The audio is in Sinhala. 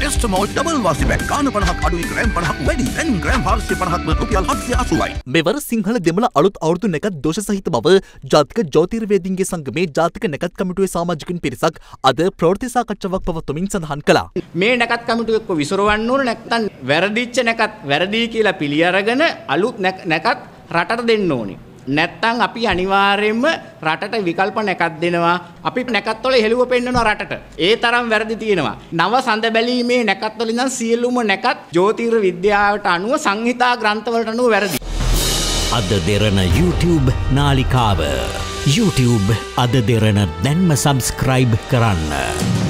ටෙස්ටමෝල් ඩබල් වාසිබැක් ගාන පනහක් අඩුයි ග්‍රෑම් පනහක් වැඩි වෙන් ග්‍රෑම් හාර්සිය පනහක්ම රුපියල් හත්සිය අසුවයි. මෙවර සිංහල දෙමළ අලුත් අවුරුදු නැකත් දෝෂ සහිත බව ජාතික ජෝතිර්වේදීන්ගේ සංගමේ ජාතික නැකත් කමිටුවේ සමාජිකින් පිරිසක් අද ප්‍රවෘත්ති සාකච්ඡාවක් පවත්වමින් සඳහන් කළා. මේ නැකත් කමිටුව එක්ක විසරවන්න ඕන නැත්නම් වැරදිච්ච නැකත් වැරදි කියලා පිළි අරගෙන අලුත් නැකත් රටට දෙන්න ඕනේ. නැත්තම් අපි අනිවාර්යයෙන්ම රටට විකල්ප නැකත් දෙනවා. අපි නැකත්වල හෙළුව පෙන්වනවා රටට. ඒ තරම් වැරදි තියෙනවා. නව සඳ බැලීමේ නැකත්වල ඉඳන් සියලුම නැකත් ජ්‍යොතිර්ය විද්‍යාවට අනුව සංහිතා ග්‍රන්ථවලට අනුව වැරදි. අද දෙරන YouTube නාලිකාව YouTube අද දෙරන දැන්ම සබස්ක්‍රයිබ් කරන්න.